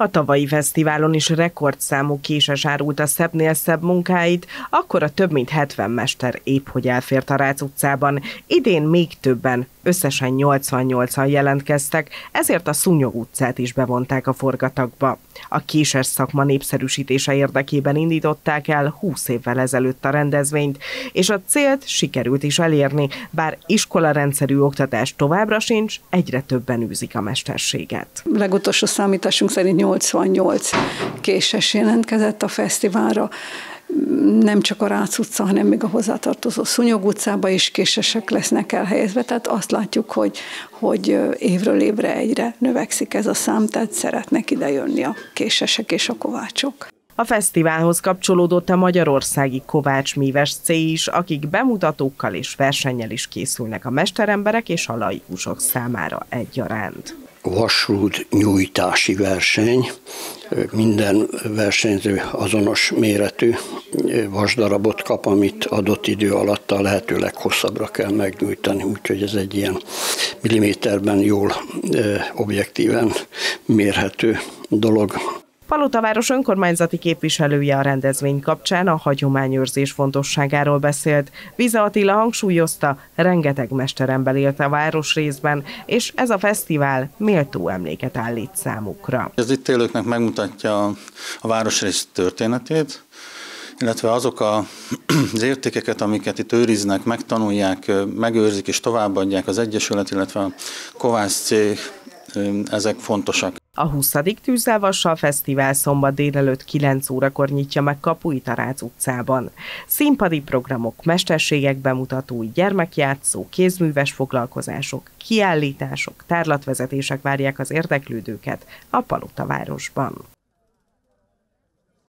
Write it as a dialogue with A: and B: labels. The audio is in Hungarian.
A: A tavalyi fesztiválon is rekordszámú késes árult a szebbnél szebb munkáit, akkor a több mint 70 mester épp hogy elfért a Rác utcában. Idén még többen, összesen 88-an jelentkeztek, ezért a Szúnyog utcát is bevonták a forgatagba. A késes szakma népszerűsítése érdekében indították el 20 évvel ezelőtt a rendezvényt, és a célt sikerült is elérni, bár iskolarendszerű oktatás továbbra sincs, egyre többen űzik a mesterséget.
B: Legutolsó számításunk szerint 88 késes jelentkezett a fesztiválra, nem csak a Rácz utca, hanem még a hozzátartozó Szúnyog utcába is késesek lesznek elhelyezve, tehát azt látjuk, hogy, hogy évről évre egyre növekszik ez a szám, tehát szeretnek ide jönni a késesek és a kovácsok.
A: A fesztiválhoz kapcsolódott a Magyarországi Kovács Míves C is, akik bemutatókkal és versennyel is készülnek a mesteremberek és a laikusok számára egyaránt
C: vasrúd nyújtási verseny. Minden versenyző azonos méretű vasdarabot kap, amit adott idő alatt a lehető leghosszabbra kell megnyújtani, úgyhogy ez egy ilyen milliméterben jól objektíven mérhető dolog.
A: Palota önkormányzati képviselője a rendezvény kapcsán a hagyományőrzés fontosságáról beszélt. Viza Attila hangsúlyozta, rengeteg mesterember élt a városrészben, és ez a fesztivál méltó emléket állít számukra.
D: Ez itt élőknek megmutatja a városrész történetét, illetve azok a, az értékeket, amiket itt őriznek, megtanulják, megőrzik és továbbadják az Egyesület, illetve a Kovács cég, ezek fontosak.
A: A 20. Tűzzelvassal Fesztivál szombat délelőtt 9 órakor nyitja meg kapuit a Rác utcában. Színpadi programok, mesterségek bemutatói, gyermekjátszó, kézműves foglalkozások, kiállítások, tárlatvezetések várják az érdeklődőket a Palota városban.